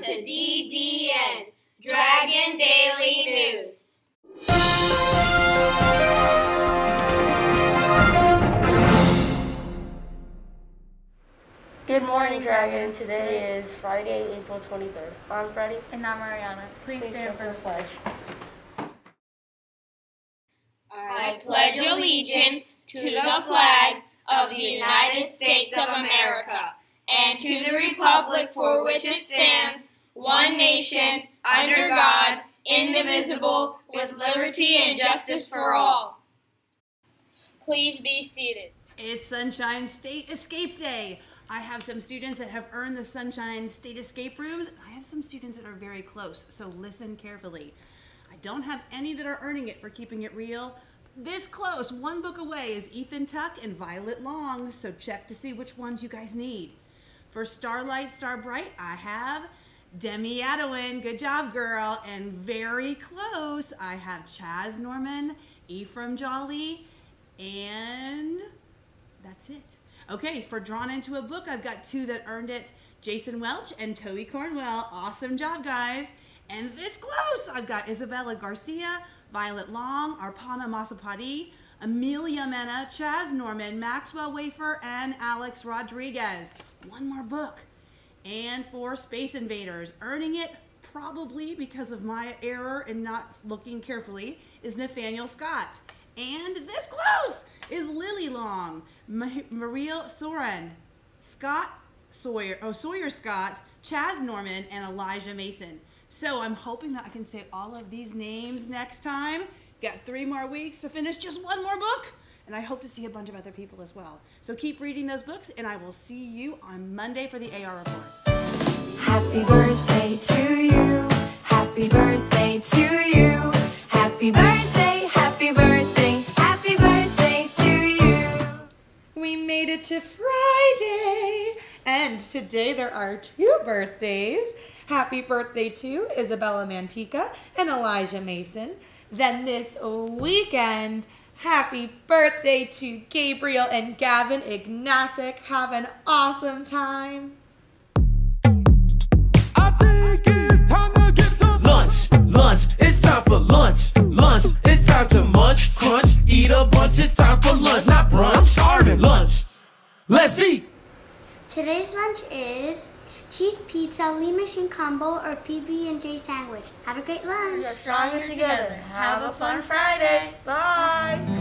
Welcome to DDN, Dragon Daily News. Good morning, Dragon. Today is Friday, April 23rd. I'm Freddie. And I'm Mariana. Please Please stand stand for for the the pledge. I pledge allegiance to the flag of the United States of America and to the republic for which it stands, one nation, under God, indivisible, with liberty and justice for all. Please be seated. It's Sunshine State Escape Day. I have some students that have earned the Sunshine State Escape Rooms. I have some students that are very close, so listen carefully. I don't have any that are earning it for keeping it real. This close, one book away, is Ethan Tuck and Violet Long, so check to see which ones you guys need. For Starlight Star Bright, I have Demi Adowin. Good job, girl. And very close, I have Chaz Norman, Ephraim Jolly, and that's it. Okay, for Drawn Into a Book, I've got two that earned it Jason Welch and Toby Cornwell. Awesome job, guys. And this close, I've got Isabella Garcia, Violet Long, Arpana Masapati, Amelia Mena, Chaz Norman, Maxwell Wafer, and Alex Rodriguez. One more book. And for Space Invaders, earning it probably because of my error in not looking carefully is Nathaniel Scott. And this close is Lily Long, Ma- Maria Soren, Scott Sawyer, oh Sawyer Scott, Chaz Norman, and Elijah Mason. So I'm hoping that I can say all of these names next time. Got three more weeks to finish just one more book. And I hope to see a bunch of other people as well. So keep reading those books, and I will see you on Monday for the AR report. Happy birthday to you. Happy birthday to you. Happy birthday, happy birthday, happy birthday to you. We made it to Friday, and today there are two birthdays. Happy birthday to Isabella Mantica and Elijah Mason. Then this weekend, happy birthday to Gabriel and Gavin Ignasic. Have an awesome time. I think it's time lunch. Lunch. It's time for lunch. Lunch. It's time to munch, crunch, eat a bunch. It's time for lunch, not brunch. I'm starving. Lunch. Let's eat. Today's lunch is cheese pizza, Lee Machine combo, or PB and J sandwich. Have a great lunch. We are stronger together. Have a fun Friday. Bye.